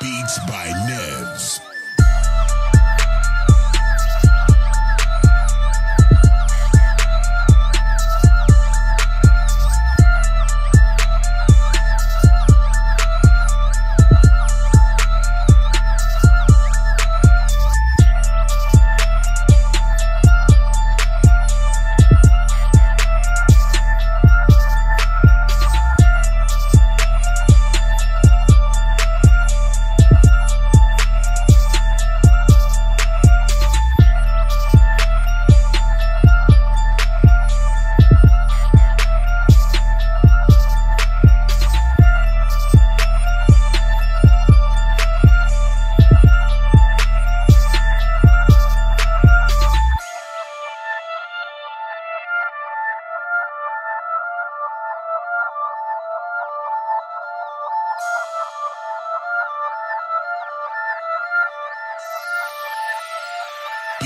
Beats by Nevs.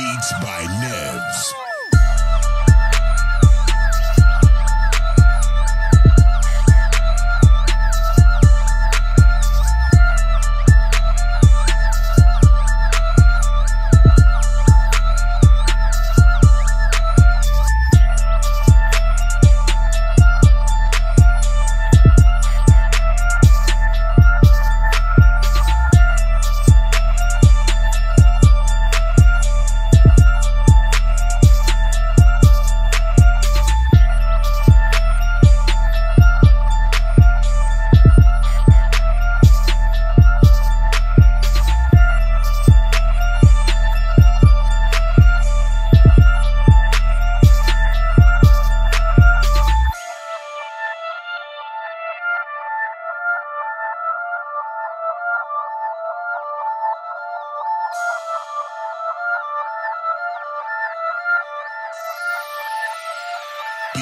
Beats by Nevs.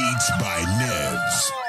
Beats by Nevs.